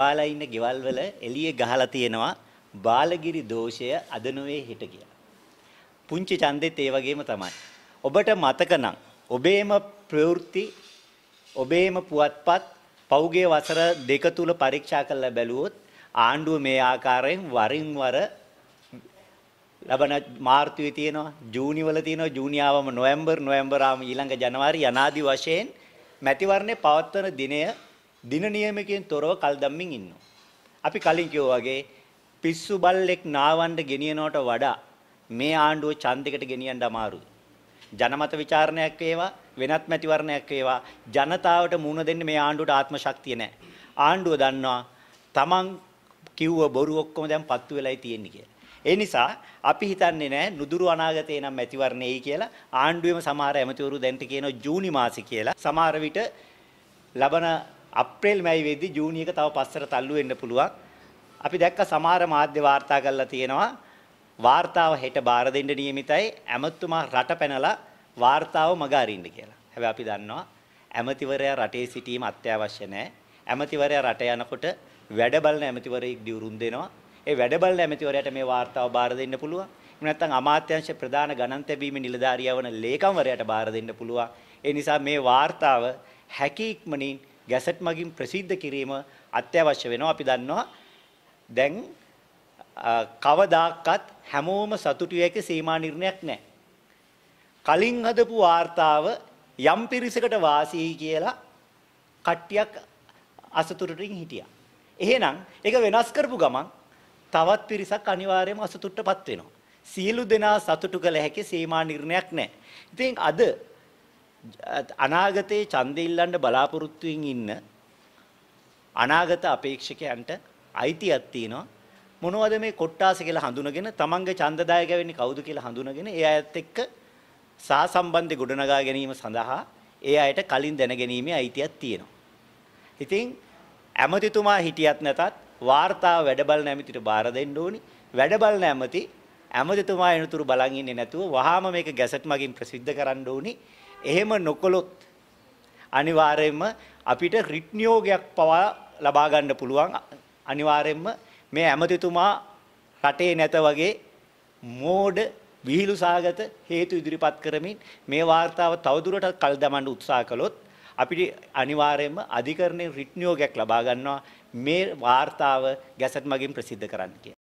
බාලා ඉන්න ගෙවල් වල එළියේ ගහලා තියෙනවා බාලගිරි දෝෂය අද නොවේ හෙට කියලා. පුංචි ඡන්දෙත් ඒ වගේම තමයි. ඔබට මතක නම් ඔබේම ප්‍රවෘත්ති ඔබේම පුවත්පත් පෞගේ වසර දෙක තුල පරීක්ෂා කරලා බැලුවොත් ආණ්ඩුව මේ ආකාරයෙන් වරින් වර ලබන මාර්තුවේ තියෙනවා ජූනි වල තියෙනවා ජූනි ආවම නොවැම්බර් නොවැම්බර් ආවම ඊළඟ ජනවාරි යනාදි වශයෙන් මැතිවරණේ පවත්වන දිනය දින නියමකයෙන් තොරව කල් දම්මින් ඉන්නවා. අපි කලින් කිව්වා වගේ පිස්සු බල්ලෙක් නාවන්න ගෙනියනවට වඩා මේ ආණ්ඩුව ඡන්දයකට ගෙනියන්න අමාරුයි. ජනමත ਵਿਚාරණයක් වේවා වෙනත් මැතිවරණයක් වේවා ජනතාවට මුණ දෙන්න මේ ආණ්ඩුවට ආත්ම ශක්තිය නැහැ. ආණ්ඩුව දන්නවා තමන් කිව්ව බොරු ඔක්කොම දැන් පත්තු වෙලයි තියෙන්නේ කියලා. ඒ නිසා අපි හිතන්නේ නැහැ නුදුරු අනාගතේ නම් මැතිවරණෙයි කියලා ආණ්ඩුවේම සමහර ඇමතිවරු දැන්ට කියනවා ජූනි මාසෙ කියලා. සමහර විට ලබන අප්‍රේල් මැයි වෙද්දී ජූනි එක තව පස්සට තල්ලු වෙන්න පුළුවන්. අපි දැක්ක සමහර මාධ්‍ය වාර්තා කරලා තියෙනවා වාර්තාව හෙට බාර දෙන්න නියමිතයි ඇමතුමා රට පැනලා වාර්තාව මග අරින්න කියලා. හැබැයි අපි දන්නවා ඇමතිවරයා රටේ සිටීම අත්‍යවශ්‍ය නැහැ. ඇමතිවරයා රට යනකොට වැඩ බලන ඇමතිවරයෙක් දිවුරුම් දෙනවා. ඒ වැඩ බලන ඇමතිවරයාට මේ වාර්තාව බාර දෙන්න පුළුවන්. එහෙම නැත්නම් අමාත්‍යාංශ ප්‍රධාන ගණන් තැබීමේ නිලධාරියා වන ලේකම්වරයාට බාර දෙන්න පුළුවන්. ඒ නිසා මේ වාර්තාව හැකි ඉක්මනින් ගැසට් මගින් ප්‍රසිද්ධ කිරීම අත්‍යවශ්‍ය වෙනවා. අපි දන්නවා දැන් කවදාකවත් හැමෝම සතුටු වෙක සීමා නිර්ණයක් නැහැ. කලින් හදපු වාර්තාව යම් පිරිසකට වාසී කියලා කට්ටියක් අසතුටකින් හිටියා. එහෙනම් ඒක වෙනස් කරපු ගමන් තවත් පිරිසක් අනිවාර්යයෙන්ම අසතුටටපත් වෙනවා. සියලු දෙනා සතුටු කළ හැකි සීමා නිර්ණයක් නැහැ. ඉතින් අද අනාගතයේ ඡන්දෙ ඉල්ලන්න බලාපොරොත්තුෙන් ඉන්න අනාගත අපේක්ෂකයන්ට අයිතියක් තියෙනවා මොනවද මේ කොට්ටාස කියලා හඳුනගෙන තමන්ගේ ඡන්දදායක වෙන්නේ කවුද කියලා හඳුනගෙන ඒ අයත් එක්ක සාසම්බන්ධ ගොඩනගා ගැනීම සඳහා ඒ අයට කලින් දැනගැනීමේ අයිතියක් තියෙනවා. ඉතින් ඇමතිතුමා හිටියත් නැතත් වාර්තාව වැඩ බලන ඇමතිට බාර දෙන්න ඕනි. වැඩ බලන ඇමති ඇමතිතුමා එනතුරු බලන් ඉන්නේ නැතුව වහාම මේක ගැසට් මගින් ප්‍රසිද්ධ කරන්න ඕනි. එහෙම නොකළොත් අනිවාර්යයෙන්ම අපිට රිට් නියෝගයක් පවා ලබා ගන්න පුළුවන්. අනිවාර්යයෙන්ම මේ ඇමතිතුමා රටේ නැත වගේ මෝඩ විහිළු සාගත හේතු ඉදිරිපත් කරමින් මේ වාර්තාව තවදුරටත් කල් දමන්න උත්සාහ කළොත් අපිට අනිවාර්යයෙන්ම අධිකරණයෙන් රිට් නියෝගයක් ලබා ගන්නවා මේ වාර්තාව ගැසට් මගින් ප්‍රසිද්ධ කරන්න කියලා.